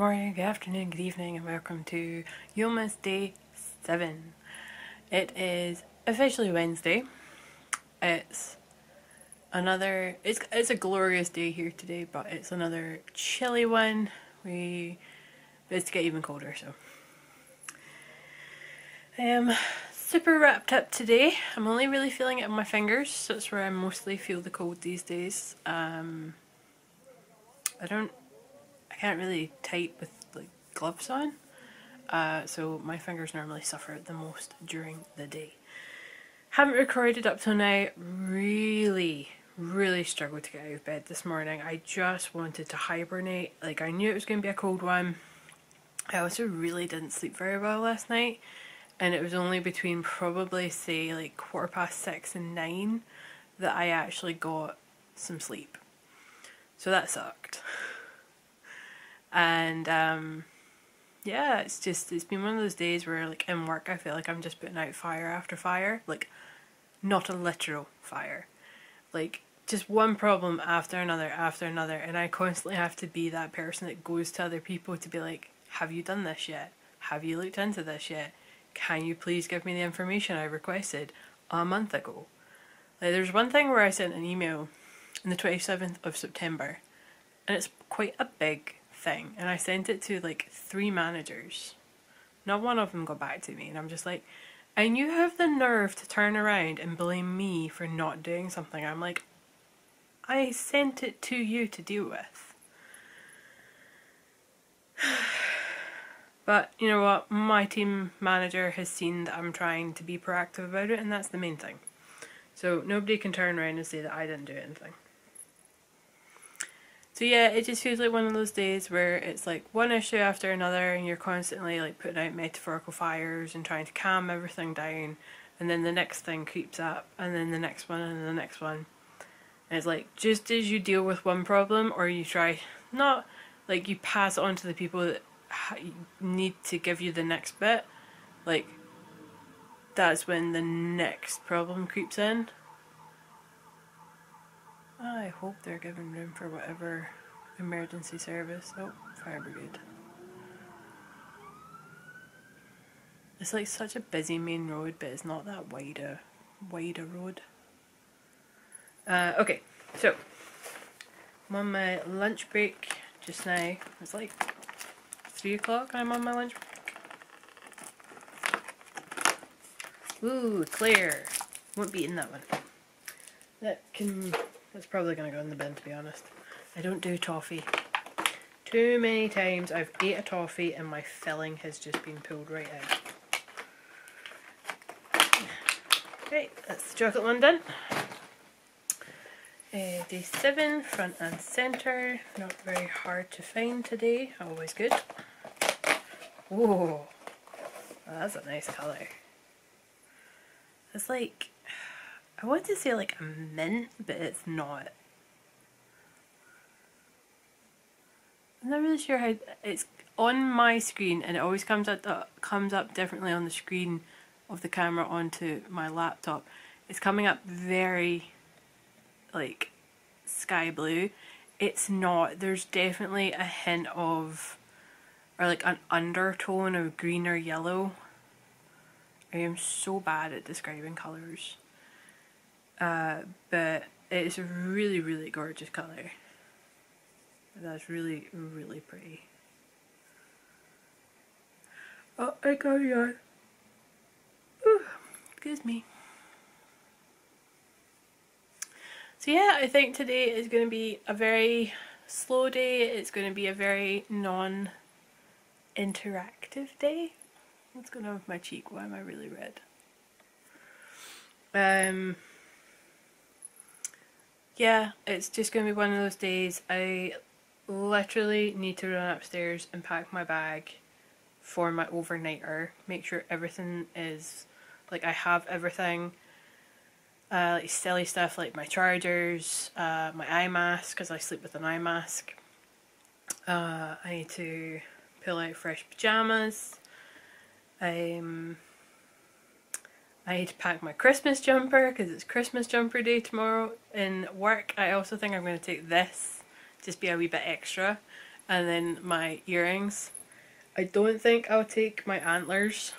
morning, good afternoon, good evening, and welcome to Yulemas Day 7. It is officially Wednesday. It's another, it's, it's a glorious day here today, but it's another chilly one. We, it's to get even colder, so. I am super wrapped up today. I'm only really feeling it in my fingers, so that's where I mostly feel the cold these days. Um, I don't can't really type with like gloves on, uh, so my fingers normally suffer the most during the day. Haven't recorded up till now. Really, really struggled to get out of bed this morning. I just wanted to hibernate. Like I knew it was going to be a cold one. I also really didn't sleep very well last night, and it was only between probably say like quarter past six and nine that I actually got some sleep. So that sucked and um, yeah, it's just it's been one of those days where like in work I feel like I'm just putting out fire after fire, like not a literal fire, like just one problem after another after another, and I constantly have to be that person that goes to other people to be like, have you done this yet? Have you looked into this yet? Can you please give me the information I requested a month ago? Like, there's one thing where I sent an email on the 27th of September, and it's quite a big thing and I sent it to like three managers. Not one of them got back to me and I'm just like, and you have the nerve to turn around and blame me for not doing something. I'm like, I sent it to you to deal with. But you know what? My team manager has seen that I'm trying to be proactive about it, and that's the main thing. So nobody can turn around and say that I didn't do anything. So yeah, it just feels like one of those days where it's like one issue after another and you're constantly like putting out metaphorical fires and trying to calm everything down and then the next thing creeps up and then the next one and the next one. And it's like just as you deal with one problem or you try not like you pass on to the people that need to give you the next bit, like that's when the next problem creeps in I hope they're giving room for whatever emergency service. Oh, fire brigade. It's like such a busy main road, but it's not that wide a wide a road. Uh, okay, so I'm on my lunch break just now. It's like three o'clock. I'm on my lunch break. Ooh, clear. Won't be in that one. That can that's probably going to go in the bin to be honest. I don't do toffee. Too many times I've ate a toffee and my filling has just been pulled right out. Right, that's the chocolate one done. Uh, day 7, front and centre. Not very hard to find today, always good. Whoa, that's a nice colour. It's like I want to say like a mint, but it's not. I'm not really sure how it's on my screen, and it always comes up uh, comes up differently on the screen of the camera onto my laptop. It's coming up very like sky blue. It's not. There's definitely a hint of or like an undertone of green or yellow. I am so bad at describing colours. Uh, but it's a really, really gorgeous colour. That's really, really pretty. Oh, I got yawn. Excuse me. So yeah, I think today is going to be a very slow day. It's going to be a very non-interactive day. What's going on with my cheek? Why am I really red? Um, yeah, it's just going to be one of those days. I literally need to run upstairs and pack my bag for my overnighter. Make sure everything is, like I have everything. Uh, like silly stuff like my chargers, uh, my eye mask because I sleep with an eye mask. Uh, I need to pull out fresh pajamas. Um, I need to pack my Christmas jumper because it's Christmas jumper day tomorrow in work. I also think I'm going to take this, just be a wee bit extra. and then my earrings. I don't think I'll take my antlers,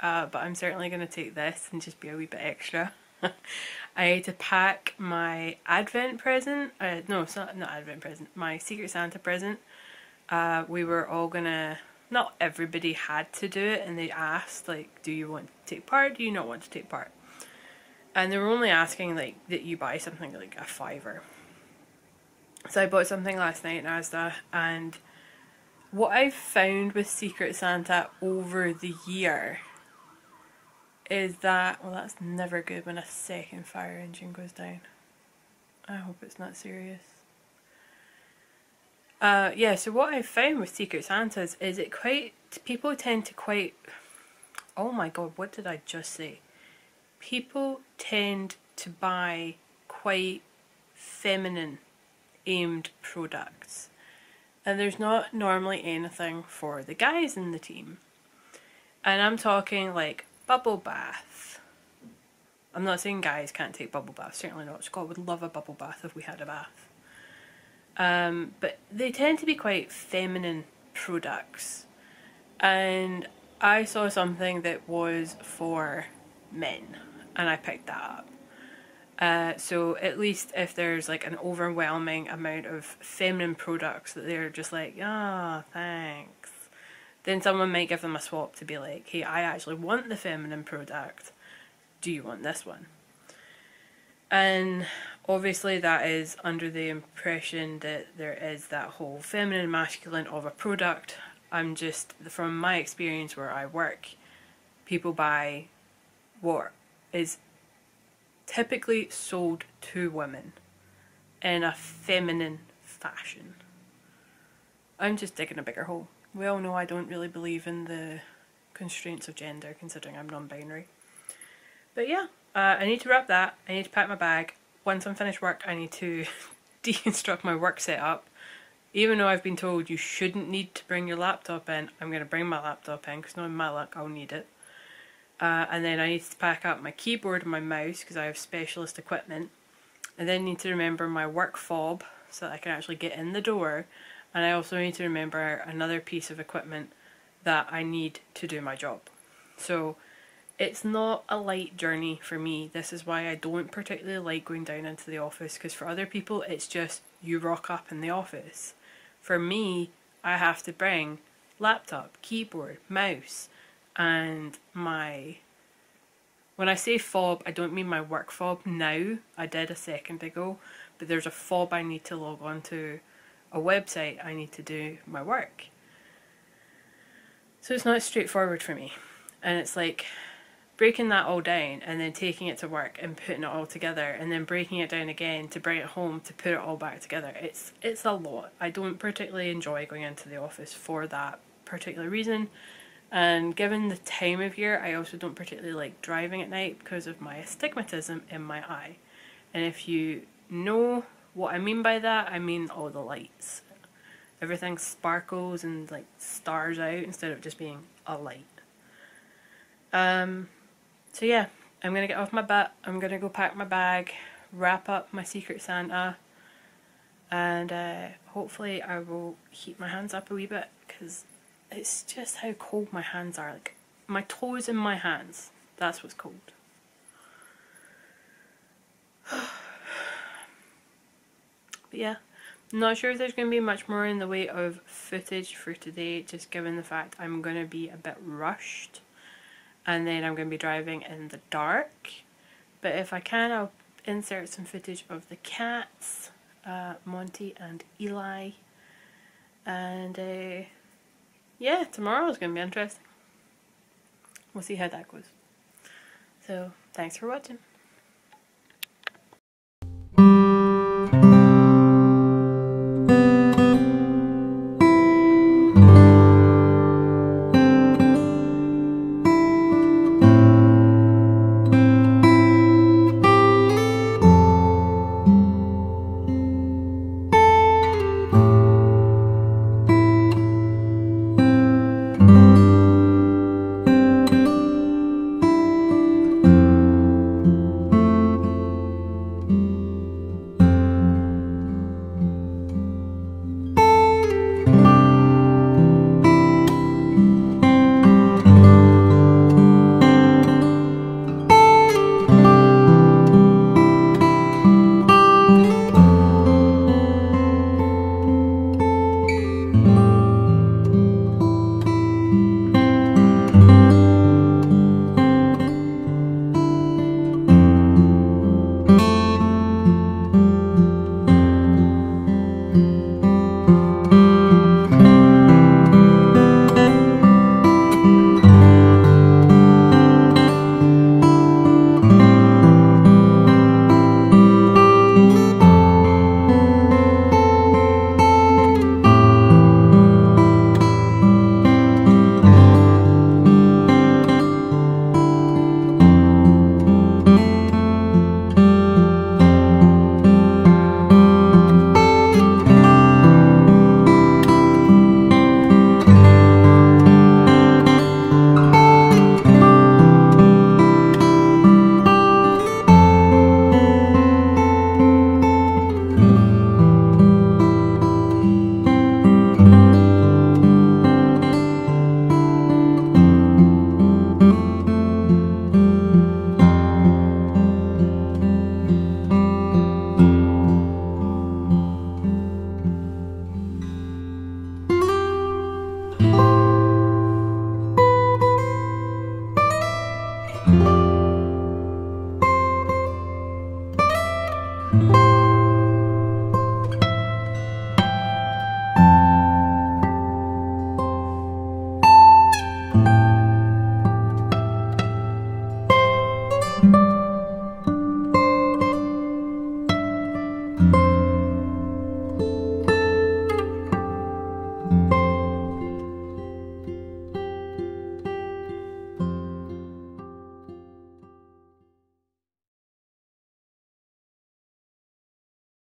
uh, but I'm certainly going to take this and just be a wee bit extra. I had to pack my Advent present. Uh, no, it's not not Advent present. My Secret Santa present. Uh, we were all gonna. Not everybody had to do it, and they asked like, "Do you want to take part? Do you not want to take part?" And they were only asking like that you buy something like a fiver. So I bought something last night in Asda, and what I've found with Secret Santa over the year is that well that's never good when a second fire engine goes down. I hope it's not serious. Uh, yeah, so what I've found with Secret Santas is it quite people tend to quite oh my god, what did I just say? People tend to buy quite feminine aimed products. And there's not normally anything for the guys in the team. And I'm talking like bubble bath. I'm not saying guys can't take bubble baths, certainly not. Scott would love a bubble bath if we had a bath. Um, but they tend to be quite feminine products. And I saw something that was for men, and I picked that up. Uh, so at least if there's like an overwhelming amount of feminine products that they're just like, ah, oh, thanks, then someone might give them a swap to be like, hey, I actually want the feminine product. Do you want this one? And obviously, that is under the impression that there is that whole feminine masculine of a product. I'm just, from my experience where I work, people buy what is typically sold to women in a feminine fashion. I'm just digging a bigger hole. We all know I don't really believe in the constraints of gender, considering I'm non binary. But yeah, uh, I need to wrap that. I need to pack my bag. Once I'm finished work, I need to deconstruct my work setup. Even though I've been told you shouldn't need to bring your laptop in, I'm going to bring my laptop in because knowing my luck, I'll need it. Uh, and then I need to pack up my keyboard and my mouse because I have specialist equipment. I then need to remember my work fob so that I can actually get in the door. And I also need to remember another piece of equipment that I need to do my job. So it's not a light journey for me. This is why I don't particularly like going down into the office because for other people it's just you rock up in the office. For me, I have to bring laptop, keyboard, mouse, and my when I say fob, I don't mean my work fob now. I did a second ago, but there's a fob I need to log on to a website I need to do my work. So it's not straightforward for me. And it's like breaking that all down and then taking it to work and putting it all together and then breaking it down again to bring it home to put it all back together. It's it's a lot. I don't particularly enjoy going into the office for that particular reason. And given the time of year, I also don't particularly like driving at night because of my astigmatism in my eye. And if you know what I mean by that, I mean all the lights. Everything sparkles and like stars out instead of just being a light. Um, so yeah, I'm gonna get off my butt. I'm gonna go pack my bag, wrap up my Secret Santa, and uh, hopefully I will heat my hands up a wee bit because it's just how cold my hands are. Like my toes and my hands. That's what's cold. but yeah, not sure if there's going to be much more in the way of footage for today, just given the fact I'm going to be a bit rushed. And then I'm going to be driving in the dark. But if I can, I'll insert some footage of the cats, uh, Monty and Eli. And uh, yeah, tomorrow is going to be interesting. We'll see how that goes. So, thanks for watching.